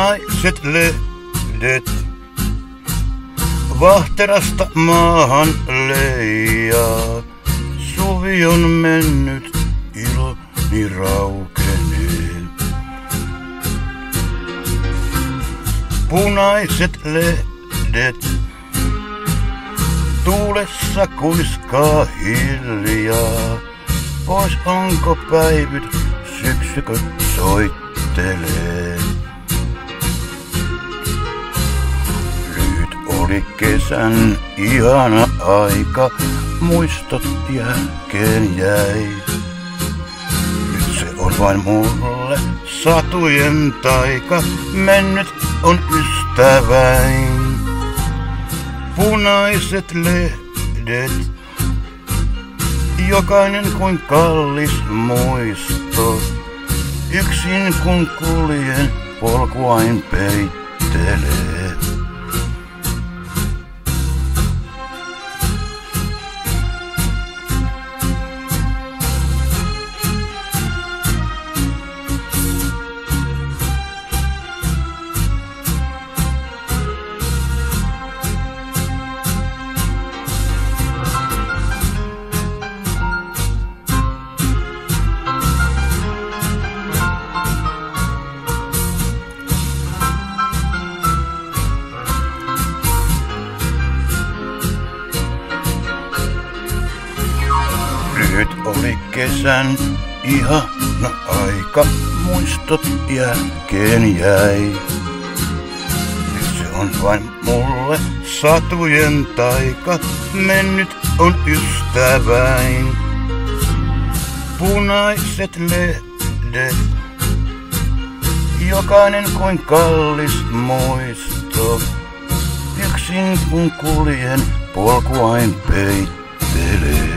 punaiset lehdet. Vahterasta maahan leijaa, suvi on mennyt, iloni raukenee. Punaiset lehdet, tuulessa kuiskaa hiljaa. Pois onko päivyt, syksykö soittelee. Oli kesän ihana aika, muistot jälkeen jäi. Nyt se on vain mulle satujen taika, mennyt on ystäväin. Punaiset lehdet, jokainen kuin kallis muisto. Yksin kun kuljen, polkuain peittelee. Nyt oli kesän ihana aika, muistot jälkeen jäi. Nyt se on vain mulle satujen taika, mennyt on ystäväin. Punaiset lehdet, jokainen kuin kallis muisto. Yksin kun kuljen, polkuain peittelee.